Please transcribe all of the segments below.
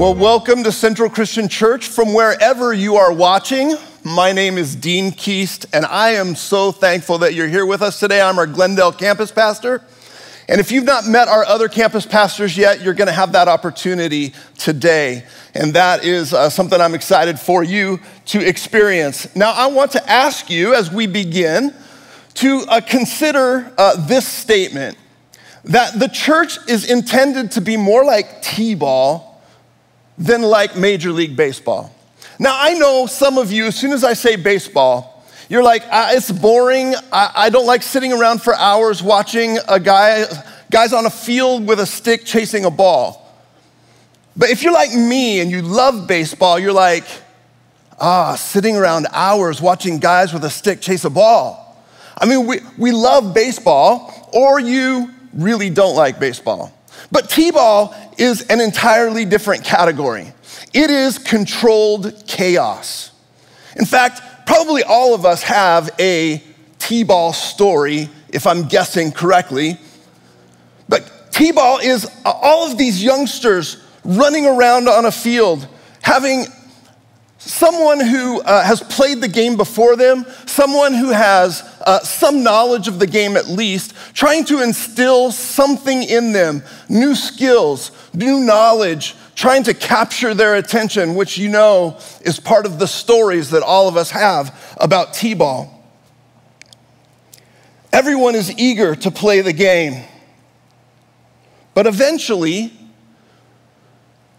Well, welcome to Central Christian Church from wherever you are watching. My name is Dean Keast, and I am so thankful that you're here with us today. I'm our Glendale campus pastor. And if you've not met our other campus pastors yet, you're going to have that opportunity today. And that is uh, something I'm excited for you to experience. Now, I want to ask you as we begin to uh, consider uh, this statement that the church is intended to be more like T ball than like Major League Baseball. Now, I know some of you, as soon as I say baseball, you're like, ah, it's boring. I, I don't like sitting around for hours watching a guy, guys on a field with a stick chasing a ball. But if you're like me and you love baseball, you're like, ah, sitting around hours watching guys with a stick chase a ball. I mean, we, we love baseball, or you really don't like baseball. But T ball is an entirely different category. It is controlled chaos. In fact, probably all of us have a T ball story, if I'm guessing correctly. But T ball is all of these youngsters running around on a field, having someone who uh, has played the game before them, someone who has uh, some knowledge of the game at least, trying to instill something in them new skills, new knowledge, trying to capture their attention, which you know is part of the stories that all of us have about T ball. Everyone is eager to play the game, but eventually,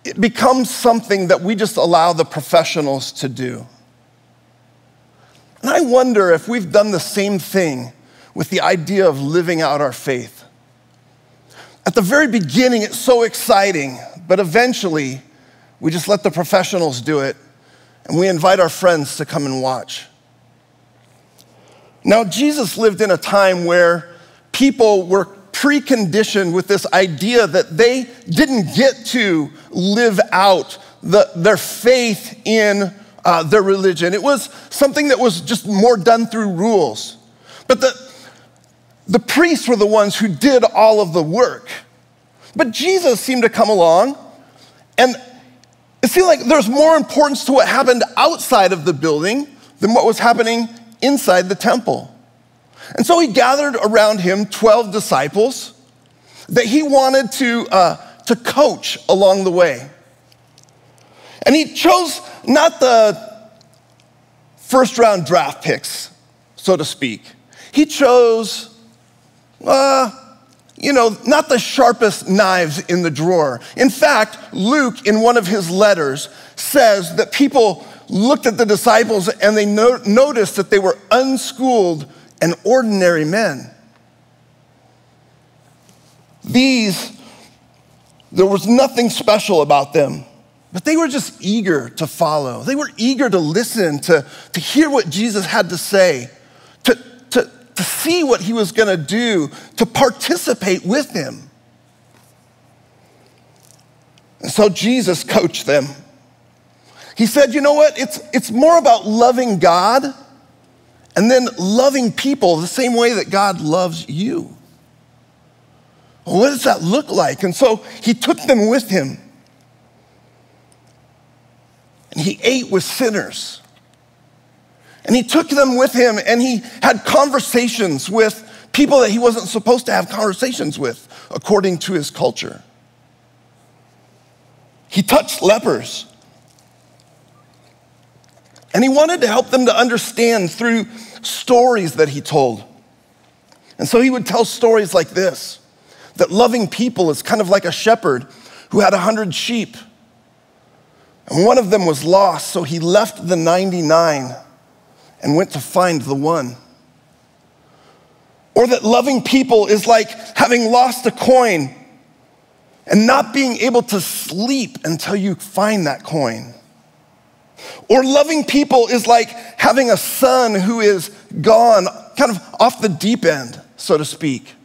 it becomes something that we just allow the professionals to do. And I wonder if we've done the same thing with the idea of living out our faith. At the very beginning, it's so exciting, but eventually, we just let the professionals do it and we invite our friends to come and watch. Now, Jesus lived in a time where people were preconditioned with this idea that they didn't get to live out the, their faith in uh, their religion. It was something that was just more done through rules. But the, the priests were the ones who did all of the work. But Jesus seemed to come along, and it seemed like there's more importance to what happened outside of the building than what was happening inside the temple. And so he gathered around him 12 disciples that he wanted to, uh, to coach along the way. And he chose not the first round draft picks, so to speak. He chose, uh, you know, not the sharpest knives in the drawer. In fact, Luke, in one of his letters, says that people looked at the disciples and they no- noticed that they were unschooled and ordinary men. These, there was nothing special about them, but they were just eager to follow. They were eager to listen, to, to hear what Jesus had to say, to, to, to see what he was going to do, to participate with him. And so Jesus coached them. He said, You know what? It's, it's more about loving God and then loving people the same way that God loves you. What does that look like? And so he took them with him. And he ate with sinners. And he took them with him and he had conversations with people that he wasn't supposed to have conversations with according to his culture. He touched lepers. And he wanted to help them to understand through stories that he told. And so he would tell stories like this that loving people is kind of like a shepherd who had a hundred sheep. And one of them was lost, so he left the 99 and went to find the one. Or that loving people is like having lost a coin and not being able to sleep until you find that coin. Or loving people is like having a son who is gone, kind of off the deep end, so to speak.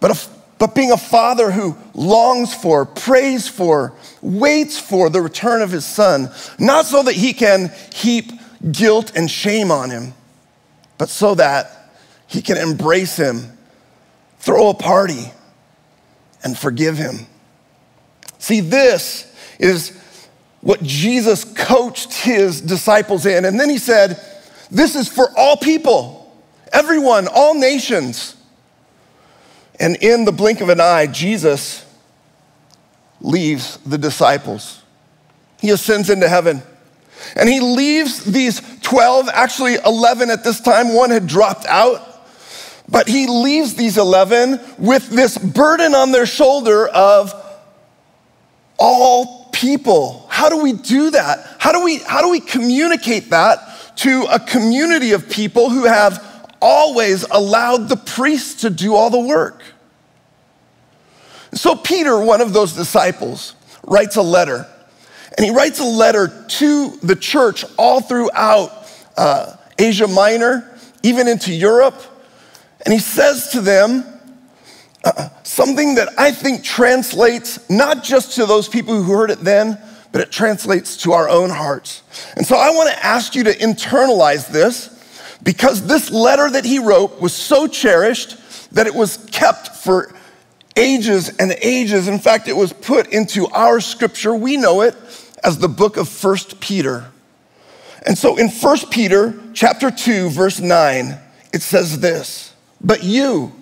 But, a, but being a father who longs for, prays for, waits for the return of his son, not so that he can heap guilt and shame on him, but so that he can embrace him, throw a party, and forgive him. See, this is what Jesus coached his disciples in. And then he said, This is for all people, everyone, all nations. And in the blink of an eye, Jesus leaves the disciples. He ascends into heaven. And he leaves these 12, actually 11 at this time, one had dropped out. But he leaves these 11 with this burden on their shoulder of all people. How do we do that? How do we, how do we communicate that to a community of people who have always allowed the priests to do all the work? So, Peter, one of those disciples, writes a letter. And he writes a letter to the church all throughout uh, Asia Minor, even into Europe. And he says to them uh, something that I think translates not just to those people who heard it then, but it translates to our own hearts. And so I want to ask you to internalize this because this letter that he wrote was so cherished that it was kept for ages and ages. In fact, it was put into our scripture. We know it as the book of First Peter. And so in First Peter chapter 2 verse 9, it says this, "But you,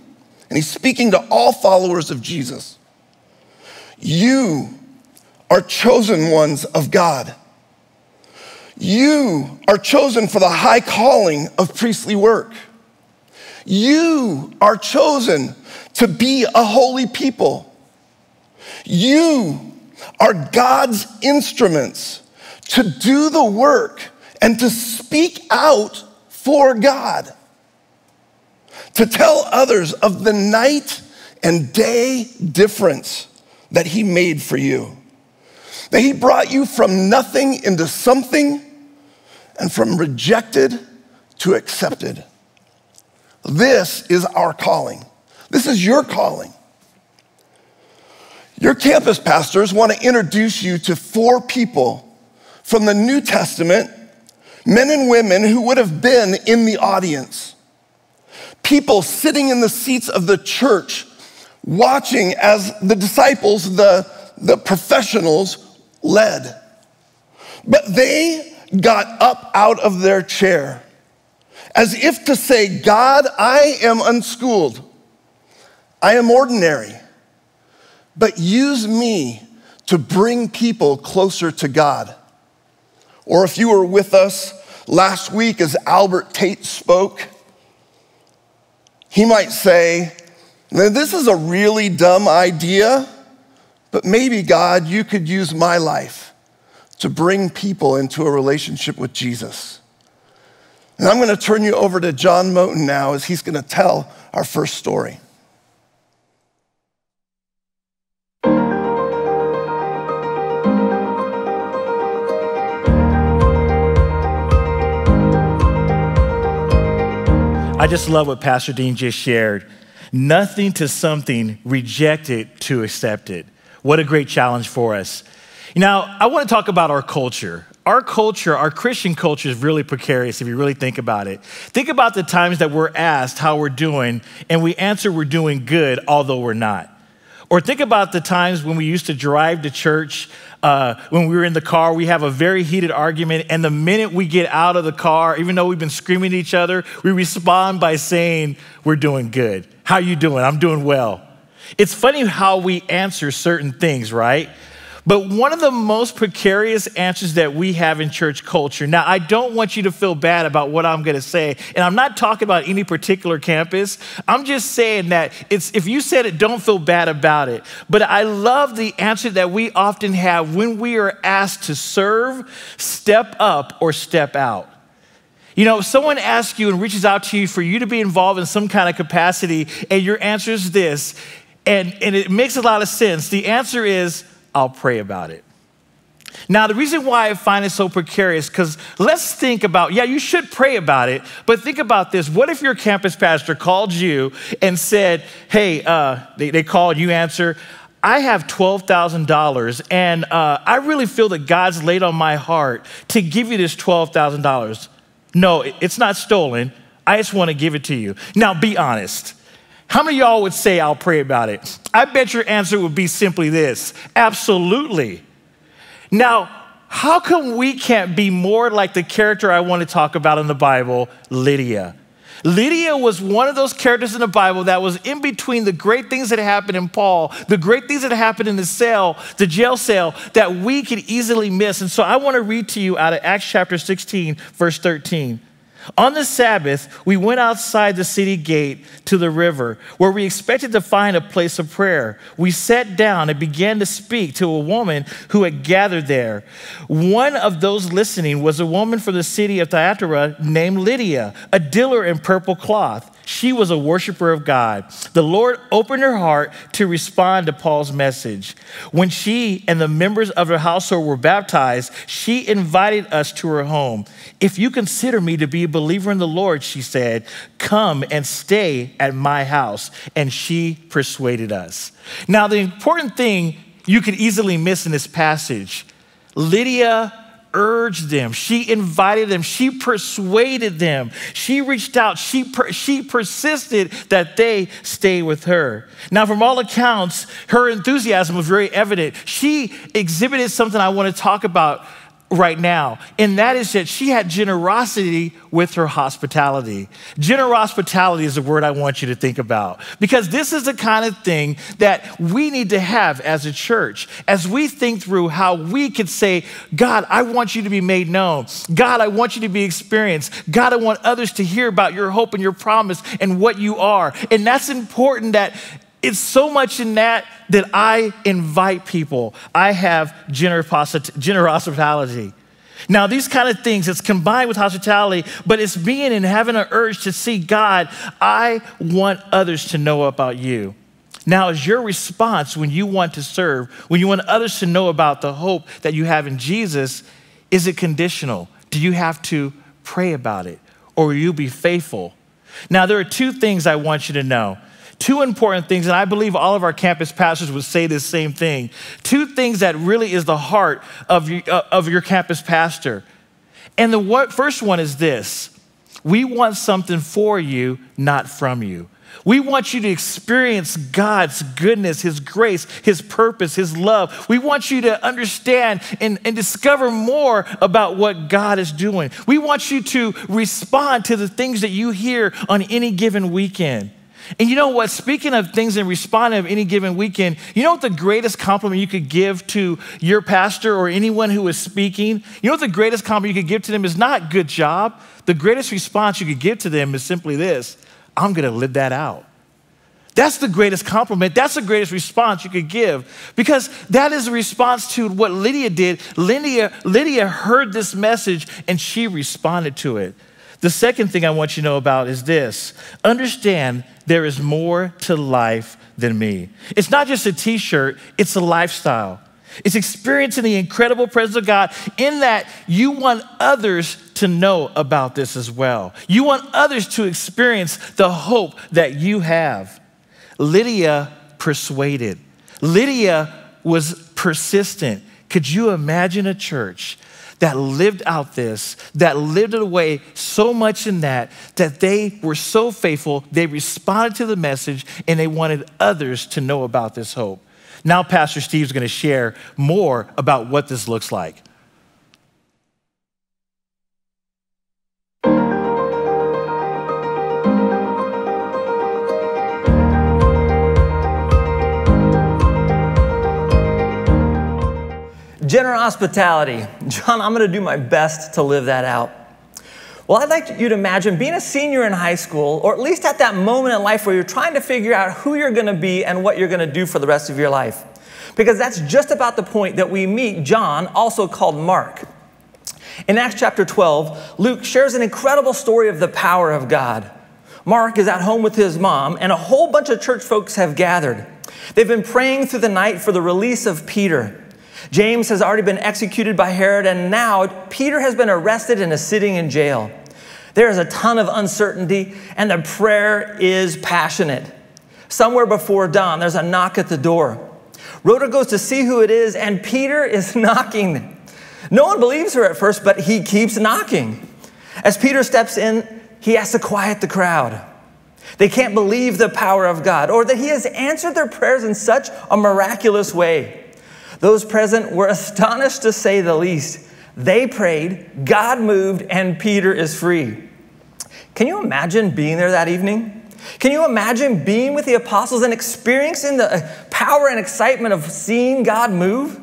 and he's speaking to all followers of Jesus, you are chosen ones of God. You are chosen for the high calling of priestly work. You are chosen to be a holy people. You are God's instruments to do the work and to speak out for God, to tell others of the night and day difference that He made for you. That He brought you from nothing into something and from rejected to accepted. This is our calling. This is your calling. Your campus pastors want to introduce you to four people from the New Testament, men and women who would have been in the audience. People sitting in the seats of the church, watching as the disciples, the, the professionals, led. But they got up out of their chair as if to say, God, I am unschooled. I am ordinary, but use me to bring people closer to God. Or if you were with us last week as Albert Tate spoke, he might say, This is a really dumb idea, but maybe God, you could use my life to bring people into a relationship with Jesus. And I'm going to turn you over to John Moten now as he's going to tell our first story. I just love what Pastor Dean just shared. Nothing to something rejected to accepted. What a great challenge for us. Now, I want to talk about our culture. Our culture, our Christian culture is really precarious if you really think about it. Think about the times that we're asked how we're doing and we answer we're doing good, although we're not. Or think about the times when we used to drive to church, uh, when we were in the car, we have a very heated argument, and the minute we get out of the car, even though we've been screaming at each other, we respond by saying, We're doing good. How are you doing? I'm doing well. It's funny how we answer certain things, right? But one of the most precarious answers that we have in church culture, now I don't want you to feel bad about what I'm gonna say, and I'm not talking about any particular campus. I'm just saying that it's if you said it, don't feel bad about it. But I love the answer that we often have when we are asked to serve, step up, or step out. You know, if someone asks you and reaches out to you for you to be involved in some kind of capacity, and your answer is this, and, and it makes a lot of sense, the answer is, I'll pray about it. Now, the reason why I find it so precarious, because let's think about, yeah, you should pray about it, but think about this. What if your campus pastor called you and said, hey, uh, they, they called, you answer, I have $12,000 and uh, I really feel that God's laid on my heart to give you this $12,000. No, it's not stolen. I just want to give it to you. Now, be honest. How many y'all would say, I'll pray about it? I bet your answer would be simply this absolutely. Now, how come we can't be more like the character I want to talk about in the Bible, Lydia? Lydia was one of those characters in the Bible that was in between the great things that happened in Paul, the great things that happened in the cell, the jail cell, that we could easily miss. And so I want to read to you out of Acts chapter 16, verse 13. On the Sabbath, we went outside the city gate to the river, where we expected to find a place of prayer. We sat down and began to speak to a woman who had gathered there. One of those listening was a woman from the city of Thyatira named Lydia, a dealer in purple cloth. She was a worshiper of God. The Lord opened her heart to respond to Paul's message. When she and the members of her household were baptized, she invited us to her home. If you consider me to be a believer in the Lord, she said, come and stay at my house. And she persuaded us. Now, the important thing you could easily miss in this passage Lydia urged them. She invited them. She persuaded them. She reached out. She, per, she persisted that they stay with her. Now, from all accounts, her enthusiasm was very evident. She exhibited something I want to talk about right now, and that is that she had generosity with her hospitality. Generosity is the word I want you to think about because this is the kind of thing that we need to have as a church as we think through how we could say, God, I want you to be made known. God, I want you to be experienced. God, I want others to hear about your hope and your promise and what you are. And that's important that it's so much in that that I invite people. I have generosity. Now, these kind of things, it's combined with hospitality, but it's being and having an urge to see God, I want others to know about you. Now, is your response when you want to serve, when you want others to know about the hope that you have in Jesus, is it conditional? Do you have to pray about it? Or will you be faithful? Now, there are two things I want you to know. Two important things, and I believe all of our campus pastors would say the same thing. Two things that really is the heart of, your, uh, of your campus pastor. And the first one is this we want something for you, not from you. We want you to experience God's goodness, His grace, His purpose, His love. We want you to understand and, and discover more about what God is doing. We want you to respond to the things that you hear on any given weekend. And you know what? Speaking of things in responding of any given weekend, you know what the greatest compliment you could give to your pastor or anyone who is speaking? You know what the greatest compliment you could give to them is not good job. The greatest response you could give to them is simply this I'm going to live that out. That's the greatest compliment. That's the greatest response you could give because that is a response to what Lydia did. Lydia, Lydia heard this message and she responded to it. The second thing I want you to know about is this understand there is more to life than me. It's not just a t shirt, it's a lifestyle. It's experiencing the incredible presence of God in that you want others to know about this as well. You want others to experience the hope that you have. Lydia persuaded, Lydia was persistent. Could you imagine a church that lived out this, that lived it away so much in that, that they were so faithful, they responded to the message, and they wanted others to know about this hope. Now, Pastor Steve's gonna share more about what this looks like. General hospitality. John, I'm going to do my best to live that out. Well, I'd like you to imagine being a senior in high school, or at least at that moment in life where you're trying to figure out who you're going to be and what you're going to do for the rest of your life. Because that's just about the point that we meet John, also called Mark. In Acts chapter 12, Luke shares an incredible story of the power of God. Mark is at home with his mom, and a whole bunch of church folks have gathered. They've been praying through the night for the release of Peter. James has already been executed by Herod, and now Peter has been arrested and is sitting in jail. There is a ton of uncertainty, and the prayer is passionate. Somewhere before dawn, there's a knock at the door. Rhoda goes to see who it is, and Peter is knocking. No one believes her at first, but he keeps knocking. As Peter steps in, he has to quiet the crowd. They can't believe the power of God or that He has answered their prayers in such a miraculous way. Those present were astonished to say the least. They prayed, God moved, and Peter is free. Can you imagine being there that evening? Can you imagine being with the apostles and experiencing the uh, power and excitement of seeing God move?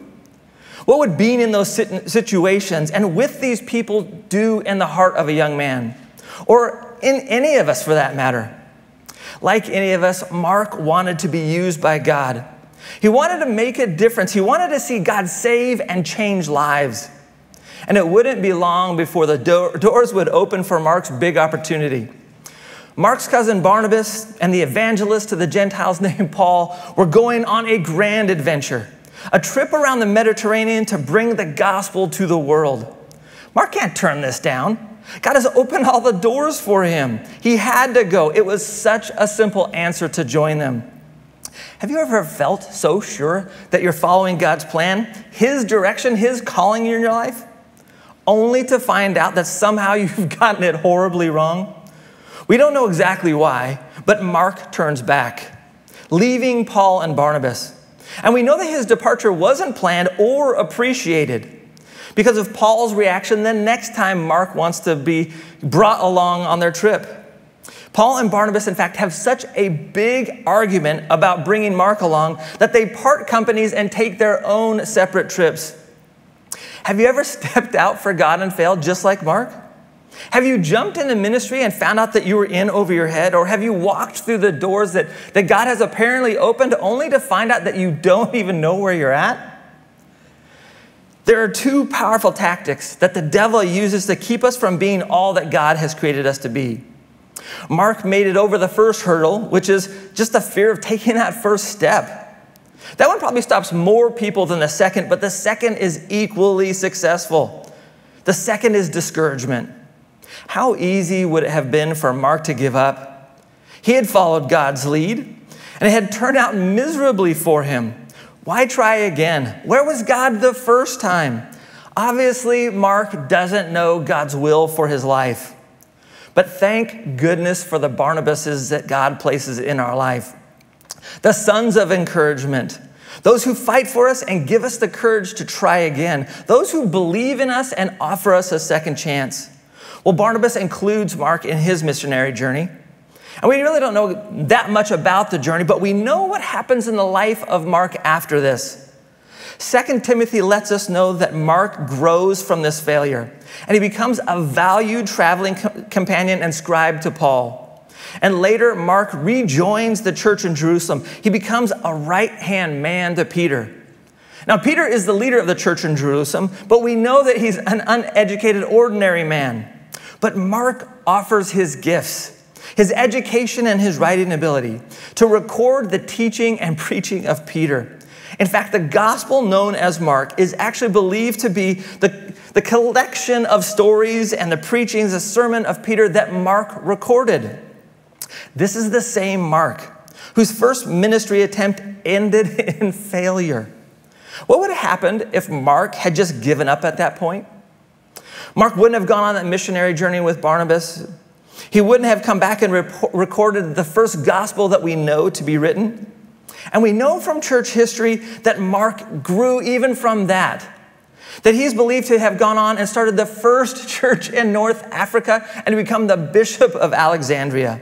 What would being in those situations and with these people do in the heart of a young man? Or in any of us for that matter? Like any of us, Mark wanted to be used by God. He wanted to make a difference. He wanted to see God save and change lives. And it wouldn't be long before the do- doors would open for Mark's big opportunity. Mark's cousin Barnabas and the evangelist to the Gentiles named Paul were going on a grand adventure, a trip around the Mediterranean to bring the gospel to the world. Mark can't turn this down. God has opened all the doors for him. He had to go. It was such a simple answer to join them. Have you ever felt so sure that you're following God's plan, His direction, His calling in your life, only to find out that somehow you've gotten it horribly wrong? We don't know exactly why, but Mark turns back, leaving Paul and Barnabas. And we know that his departure wasn't planned or appreciated. Because of Paul's reaction, then next time Mark wants to be brought along on their trip. Paul and Barnabas, in fact, have such a big argument about bringing Mark along that they part companies and take their own separate trips. Have you ever stepped out for God and failed just like Mark? Have you jumped into ministry and found out that you were in over your head? Or have you walked through the doors that, that God has apparently opened only to find out that you don't even know where you're at? There are two powerful tactics that the devil uses to keep us from being all that God has created us to be. Mark made it over the first hurdle, which is just the fear of taking that first step. That one probably stops more people than the second, but the second is equally successful. The second is discouragement. How easy would it have been for Mark to give up? He had followed God's lead, and it had turned out miserably for him. Why try again? Where was God the first time? Obviously, Mark doesn't know God's will for his life. But thank goodness for the Barnabases that God places in our life. The sons of encouragement, those who fight for us and give us the courage to try again, those who believe in us and offer us a second chance. Well, Barnabas includes Mark in his missionary journey. And we really don't know that much about the journey, but we know what happens in the life of Mark after this. Second Timothy lets us know that Mark grows from this failure, and he becomes a valued traveling companion and scribe to Paul. And later, Mark rejoins the church in Jerusalem. He becomes a right hand man to Peter. Now, Peter is the leader of the church in Jerusalem, but we know that he's an uneducated, ordinary man. But Mark offers his gifts his education and his writing ability to record the teaching and preaching of Peter. In fact, the gospel known as Mark is actually believed to be the, the collection of stories and the preachings, the sermon of Peter that Mark recorded. This is the same Mark whose first ministry attempt ended in failure. What would have happened if Mark had just given up at that point? Mark wouldn't have gone on that missionary journey with Barnabas. He wouldn't have come back and recorded the first gospel that we know to be written. And we know from church history that Mark grew even from that. That he's believed to have gone on and started the first church in North Africa and to become the bishop of Alexandria.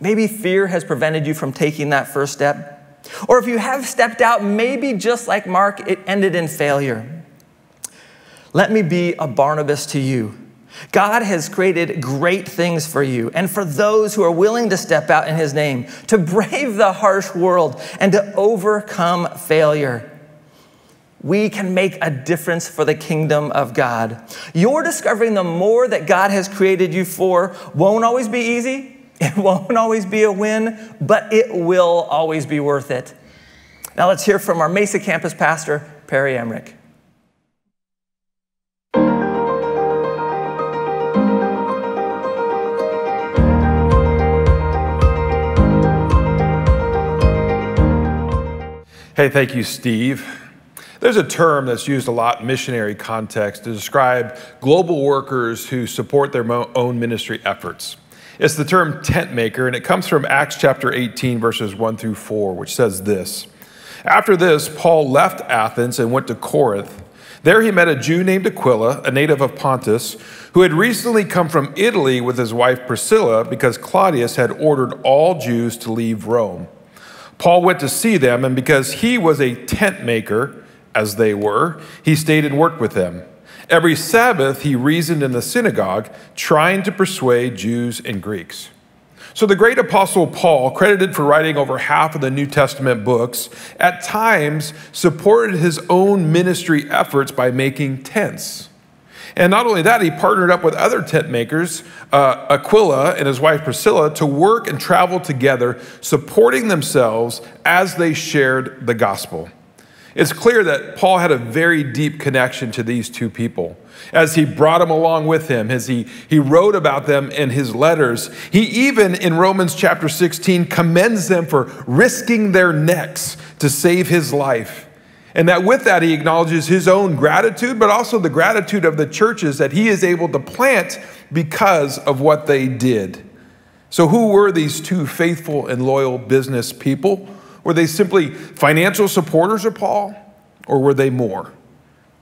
Maybe fear has prevented you from taking that first step. Or if you have stepped out, maybe just like Mark, it ended in failure. Let me be a Barnabas to you God has created great things for you and for those who are willing to step out in His name, to brave the harsh world and to overcome failure. We can make a difference for the kingdom of God. You're discovering the more that God has created you for won't always be easy, it won't always be a win, but it will always be worth it. Now let's hear from our Mesa campus pastor, Perry Emmerich. Hey, thank you, Steve. There's a term that's used a lot in missionary context to describe global workers who support their own ministry efforts. It's the term tent maker, and it comes from Acts chapter 18, verses 1 through 4, which says this After this, Paul left Athens and went to Corinth. There he met a Jew named Aquila, a native of Pontus, who had recently come from Italy with his wife Priscilla because Claudius had ordered all Jews to leave Rome. Paul went to see them, and because he was a tent maker, as they were, he stayed and worked with them. Every Sabbath, he reasoned in the synagogue, trying to persuade Jews and Greeks. So, the great apostle Paul, credited for writing over half of the New Testament books, at times supported his own ministry efforts by making tents. And not only that, he partnered up with other tent makers, uh, Aquila and his wife Priscilla, to work and travel together, supporting themselves as they shared the gospel. It's clear that Paul had a very deep connection to these two people. As he brought them along with him, as he, he wrote about them in his letters, he even in Romans chapter 16 commends them for risking their necks to save his life. And that with that, he acknowledges his own gratitude, but also the gratitude of the churches that he is able to plant because of what they did. So, who were these two faithful and loyal business people? Were they simply financial supporters of Paul, or were they more?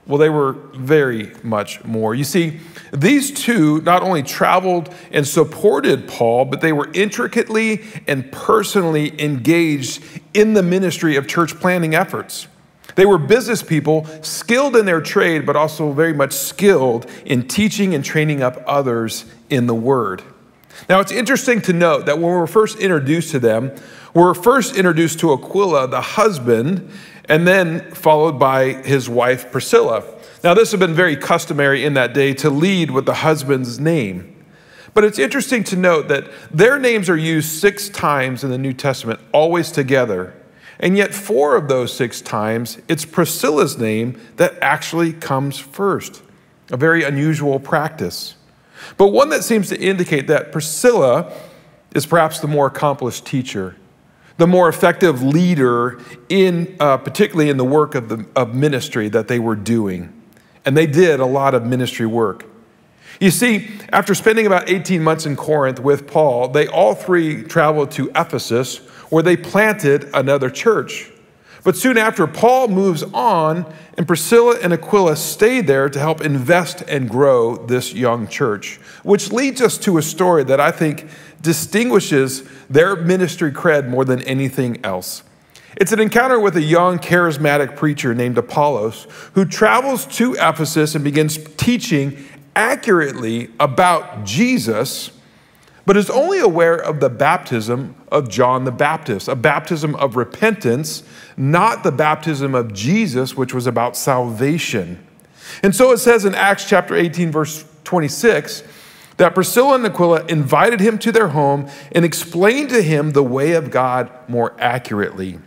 Well, they were very much more. You see, these two not only traveled and supported Paul, but they were intricately and personally engaged in the ministry of church planting efforts. They were business people, skilled in their trade, but also very much skilled in teaching and training up others in the word. Now, it's interesting to note that when we're first introduced to them, we're first introduced to Aquila, the husband, and then followed by his wife Priscilla. Now, this had been very customary in that day to lead with the husband's name. But it's interesting to note that their names are used six times in the New Testament, always together. And yet, four of those six times, it's Priscilla's name that actually comes first. A very unusual practice. But one that seems to indicate that Priscilla is perhaps the more accomplished teacher the more effective leader in uh, particularly in the work of, the, of ministry that they were doing and they did a lot of ministry work you see after spending about 18 months in corinth with paul they all three traveled to ephesus where they planted another church but soon after paul moves on and priscilla and aquila stay there to help invest and grow this young church which leads us to a story that i think distinguishes their ministry cred more than anything else. It's an encounter with a young, charismatic preacher named Apollos who travels to Ephesus and begins teaching accurately about Jesus, but is only aware of the baptism of John the Baptist, a baptism of repentance, not the baptism of Jesus, which was about salvation. And so it says in Acts chapter 18, verse 26 that Priscilla and Aquila invited him to their home and explained to him the way of God more accurately.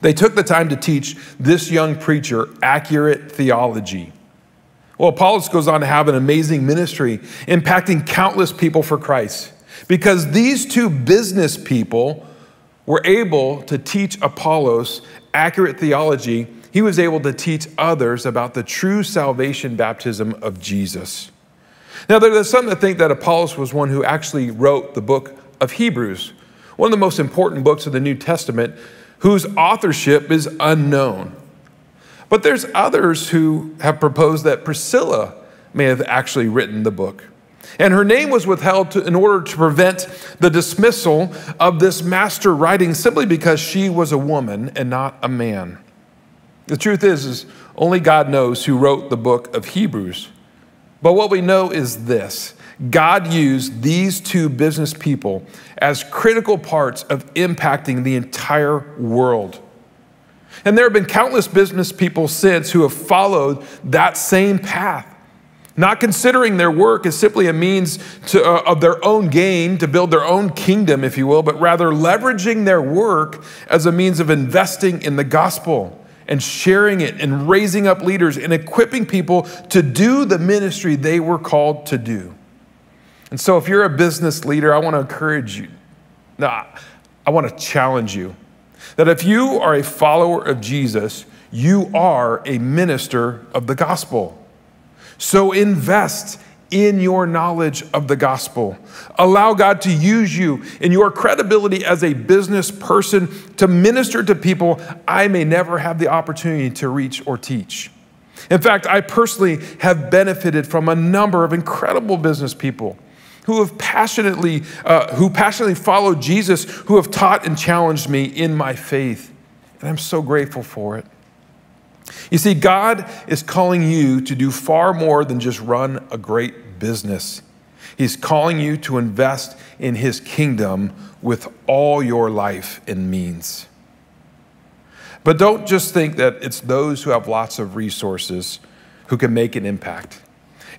They took the time to teach this young preacher accurate theology. Well, Apollos goes on to have an amazing ministry, impacting countless people for Christ. Because these two business people were able to teach Apollos accurate theology, he was able to teach others about the true salvation baptism of Jesus. Now, there's some that think that Apollos was one who actually wrote the book of Hebrews, one of the most important books of the New Testament, whose authorship is unknown. But there's others who have proposed that Priscilla may have actually written the book. And her name was withheld to, in order to prevent the dismissal of this master writing simply because she was a woman and not a man. The truth is, is only God knows who wrote the book of Hebrews. But what we know is this God used these two business people as critical parts of impacting the entire world. And there have been countless business people since who have followed that same path, not considering their work as simply a means to, uh, of their own gain to build their own kingdom, if you will, but rather leveraging their work as a means of investing in the gospel and sharing it and raising up leaders and equipping people to do the ministry they were called to do. And so, if you're a business leader, I want to encourage you. No, I want to challenge you that if you are a follower of Jesus, you are a minister of the gospel. So, invest in your knowledge of the gospel. Allow God to use you in your credibility as a business person to minister to people I may never have the opportunity to reach or teach. In fact, I personally have benefited from a number of incredible business people who have passionately, uh, who passionately followed Jesus, who have taught and challenged me in my faith. And I'm so grateful for it. You see, God is calling you to do far more than just run a great business. He's calling you to invest in His kingdom with all your life and means. But don't just think that it's those who have lots of resources who can make an impact.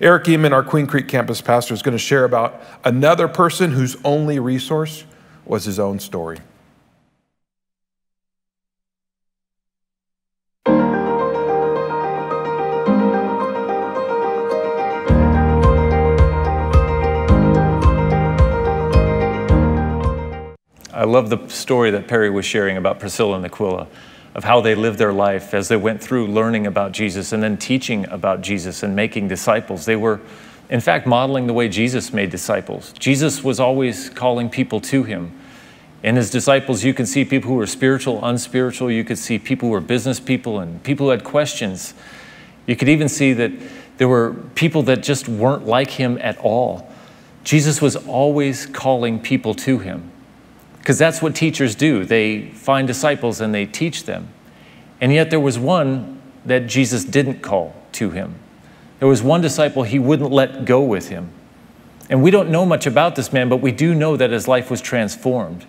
Eric Eamon, our Queen Creek campus pastor, is going to share about another person whose only resource was his own story. I love the story that Perry was sharing about Priscilla and Aquila, of how they lived their life as they went through learning about Jesus and then teaching about Jesus and making disciples. They were, in fact, modeling the way Jesus made disciples. Jesus was always calling people to him. In his disciples, you could see people who were spiritual, unspiritual. You could see people who were business people and people who had questions. You could even see that there were people that just weren't like him at all. Jesus was always calling people to him. Because that's what teachers do. They find disciples and they teach them. And yet there was one that Jesus didn't call to him. There was one disciple he wouldn't let go with him. And we don't know much about this man, but we do know that his life was transformed.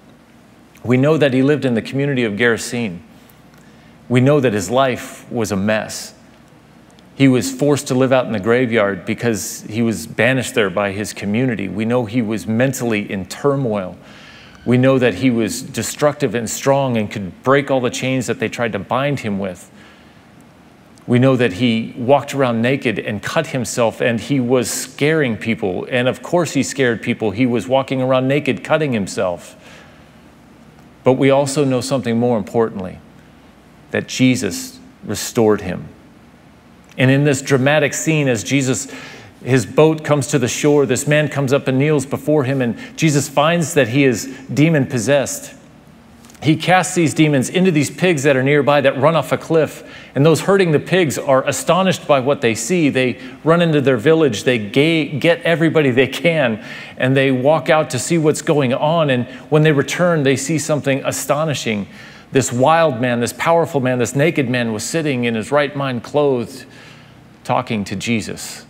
We know that he lived in the community of Gerasene. We know that his life was a mess. He was forced to live out in the graveyard because he was banished there by his community. We know he was mentally in turmoil. We know that he was destructive and strong and could break all the chains that they tried to bind him with. We know that he walked around naked and cut himself, and he was scaring people. And of course, he scared people. He was walking around naked, cutting himself. But we also know something more importantly that Jesus restored him. And in this dramatic scene, as Jesus his boat comes to the shore. This man comes up and kneels before him, and Jesus finds that he is demon possessed. He casts these demons into these pigs that are nearby that run off a cliff. And those herding the pigs are astonished by what they see. They run into their village, they get everybody they can, and they walk out to see what's going on. And when they return, they see something astonishing. This wild man, this powerful man, this naked man was sitting in his right mind, clothed, talking to Jesus.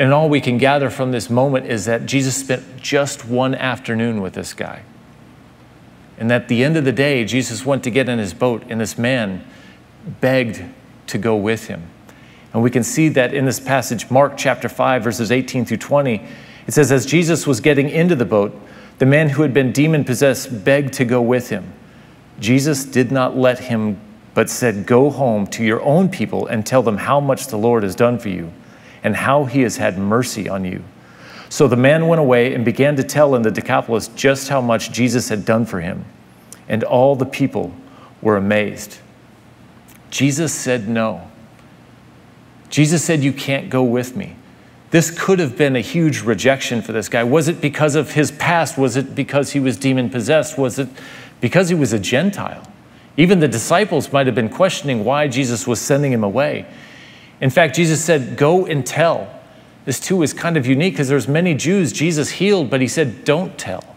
And all we can gather from this moment is that Jesus spent just one afternoon with this guy. And at the end of the day, Jesus went to get in his boat, and this man begged to go with him. And we can see that in this passage, Mark chapter 5, verses 18 through 20. It says, As Jesus was getting into the boat, the man who had been demon possessed begged to go with him. Jesus did not let him, but said, Go home to your own people and tell them how much the Lord has done for you and how he has had mercy on you. So the man went away and began to tell in the Decapolis just how much Jesus had done for him. And all the people were amazed. Jesus said no. Jesus said, You can't go with me. This could have been a huge rejection for this guy. Was it because of his past? Was it because he was demon possessed? Was it because he was a Gentile? Even the disciples might have been questioning why Jesus was sending him away. In fact, Jesus said, Go and tell. This too is kind of unique because there's many Jews Jesus healed, but he said, Don't tell.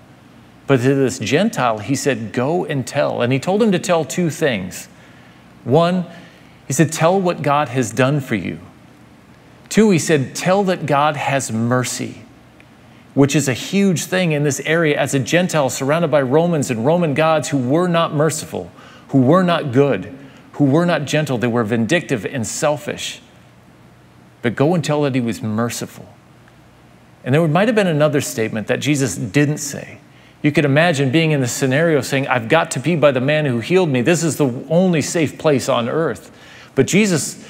But to this Gentile, he said, Go and tell. And he told him to tell two things. One, he said, Tell what God has done for you. Two, he said, Tell that God has mercy, which is a huge thing in this area as a Gentile surrounded by Romans and Roman gods who were not merciful, who were not good, who were not gentle. They were vindictive and selfish but go and tell that he was merciful. And there might have been another statement that Jesus didn't say. You could imagine being in the scenario saying, I've got to be by the man who healed me. This is the only safe place on earth. But Jesus,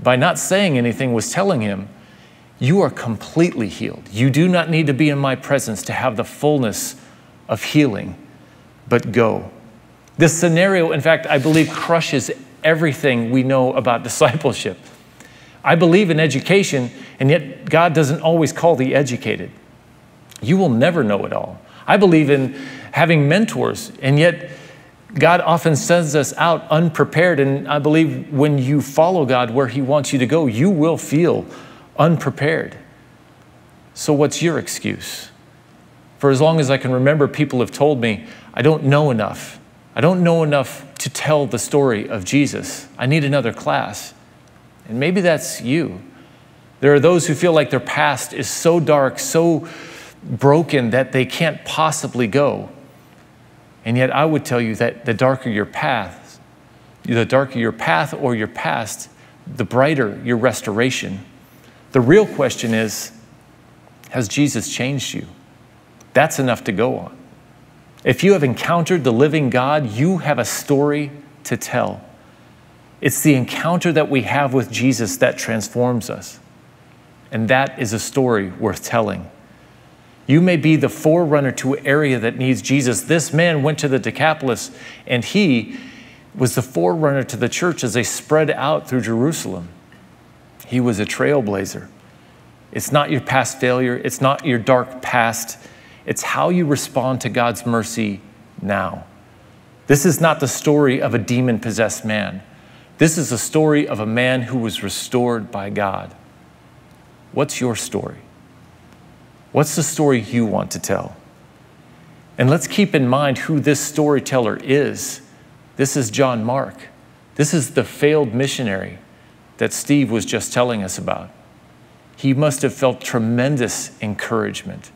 by not saying anything, was telling him, You are completely healed. You do not need to be in my presence to have the fullness of healing, but go. This scenario, in fact, I believe crushes everything we know about discipleship. I believe in education, and yet God doesn't always call the educated. You will never know it all. I believe in having mentors, and yet God often sends us out unprepared. And I believe when you follow God where He wants you to go, you will feel unprepared. So, what's your excuse? For as long as I can remember, people have told me, I don't know enough. I don't know enough to tell the story of Jesus. I need another class. And maybe that's you. There are those who feel like their past is so dark, so broken that they can't possibly go. And yet, I would tell you that the darker your path, the darker your path or your past, the brighter your restoration. The real question is Has Jesus changed you? That's enough to go on. If you have encountered the living God, you have a story to tell. It's the encounter that we have with Jesus that transforms us. And that is a story worth telling. You may be the forerunner to an area that needs Jesus. This man went to the Decapolis and he was the forerunner to the church as they spread out through Jerusalem. He was a trailblazer. It's not your past failure, it's not your dark past, it's how you respond to God's mercy now. This is not the story of a demon possessed man. This is a story of a man who was restored by God. What's your story? What's the story you want to tell? And let's keep in mind who this storyteller is. This is John Mark. This is the failed missionary that Steve was just telling us about. He must have felt tremendous encouragement,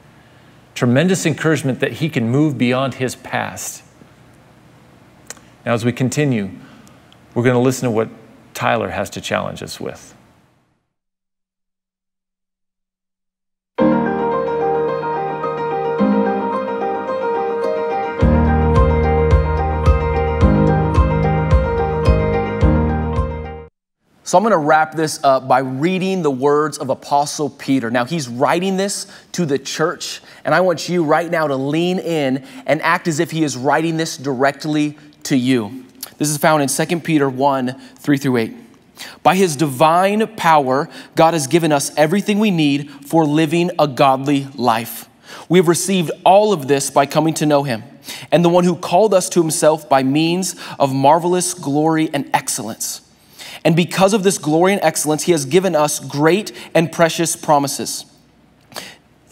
tremendous encouragement that he can move beyond his past. Now, as we continue, we're going to listen to what Tyler has to challenge us with. So I'm going to wrap this up by reading the words of Apostle Peter. Now, he's writing this to the church, and I want you right now to lean in and act as if he is writing this directly to you. This is found in 2 Peter 1 3 through 8. By his divine power, God has given us everything we need for living a godly life. We have received all of this by coming to know him, and the one who called us to himself by means of marvelous glory and excellence. And because of this glory and excellence, he has given us great and precious promises.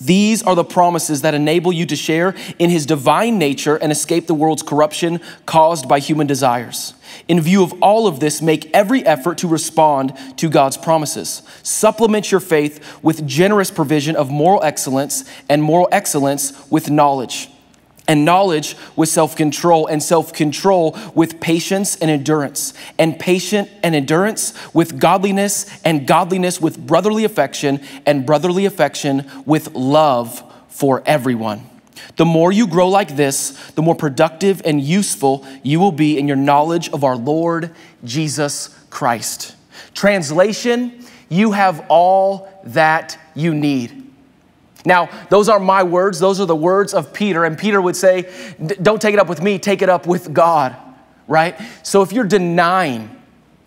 These are the promises that enable you to share in his divine nature and escape the world's corruption caused by human desires. In view of all of this, make every effort to respond to God's promises. Supplement your faith with generous provision of moral excellence and moral excellence with knowledge and knowledge with self control, and self control with patience and endurance, and patient and endurance with godliness, and godliness with brotherly affection, and brotherly affection with love for everyone. The more you grow like this, the more productive and useful you will be in your knowledge of our Lord Jesus Christ. Translation, you have all that you need. Now, those are my words. Those are the words of Peter. And Peter would say, Don't take it up with me, take it up with God, right? So if you're denying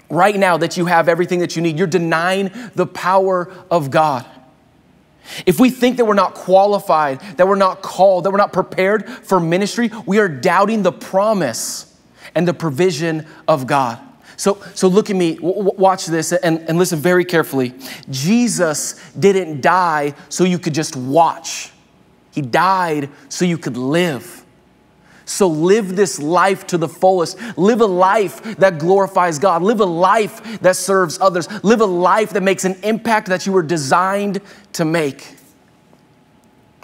right now that you have everything that you need, you're denying the power of God. If we think that we're not qualified, that we're not called, that we're not prepared for ministry, we are doubting the promise and the provision of God. So, so look at me, watch this, and, and listen very carefully. Jesus didn't die so you could just watch, He died so you could live. So live this life to the fullest. Live a life that glorifies God. Live a life that serves others. Live a life that makes an impact that you were designed to make.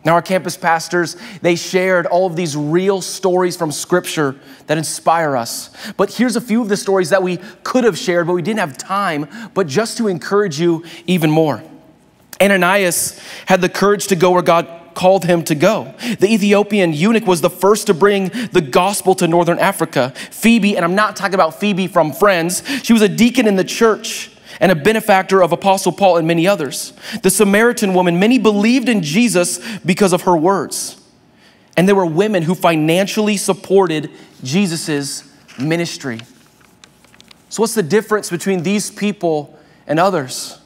Now, our campus pastors, they shared all of these real stories from Scripture that inspire us. But here's a few of the stories that we could have shared, but we didn't have time, but just to encourage you even more. Ananias had the courage to go where God called him to go. The Ethiopian eunuch was the first to bring the gospel to northern Africa. Phoebe, and I'm not talking about Phoebe from Friends, she was a deacon in the church and a benefactor of Apostle Paul and many others. The Samaritan woman, many believed in Jesus because of her words. And there were women who financially supported Jesus' ministry. So, what's the difference between these people and others?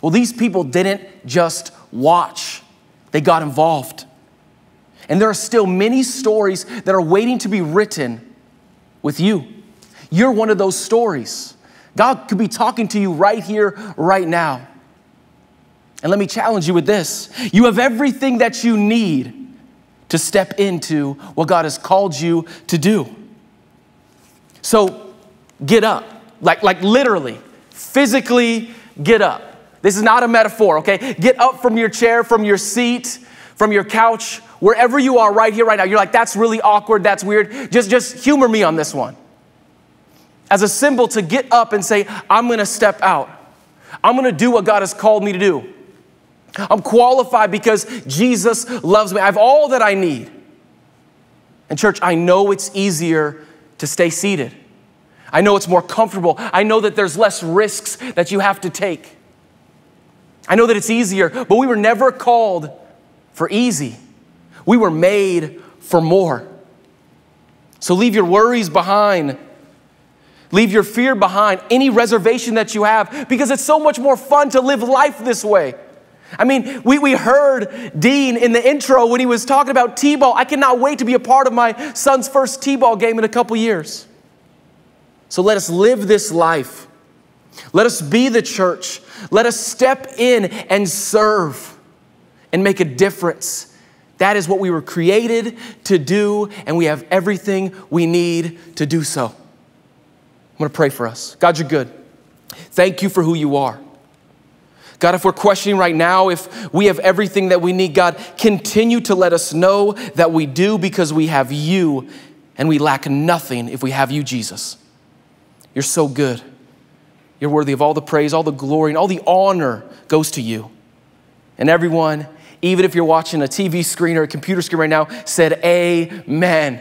Well, these people didn't just watch, they got involved. And there are still many stories that are waiting to be written with you. You're one of those stories. God could be talking to you right here, right now. And let me challenge you with this you have everything that you need to step into what God has called you to do. So get up, like, like literally, physically get up. This is not a metaphor, okay? Get up from your chair, from your seat, from your couch, wherever you are right here, right now. You're like, that's really awkward, that's weird. Just, just humor me on this one. As a symbol to get up and say, I'm gonna step out. I'm gonna do what God has called me to do. I'm qualified because Jesus loves me. I have all that I need. And, church, I know it's easier to stay seated. I know it's more comfortable. I know that there's less risks that you have to take. I know that it's easier, but we were never called for easy. We were made for more. So leave your worries behind. Leave your fear behind, any reservation that you have, because it's so much more fun to live life this way. I mean, we, we heard Dean in the intro when he was talking about T ball. I cannot wait to be a part of my son's first T ball game in a couple years. So let us live this life. Let us be the church. Let us step in and serve and make a difference. That is what we were created to do, and we have everything we need to do so. I'm gonna pray for us. God, you're good. Thank you for who you are. God, if we're questioning right now if we have everything that we need, God, continue to let us know that we do because we have you and we lack nothing if we have you, Jesus. You're so good. You're worthy of all the praise, all the glory, and all the honor goes to you. And everyone, even if you're watching a TV screen or a computer screen right now, said, Amen.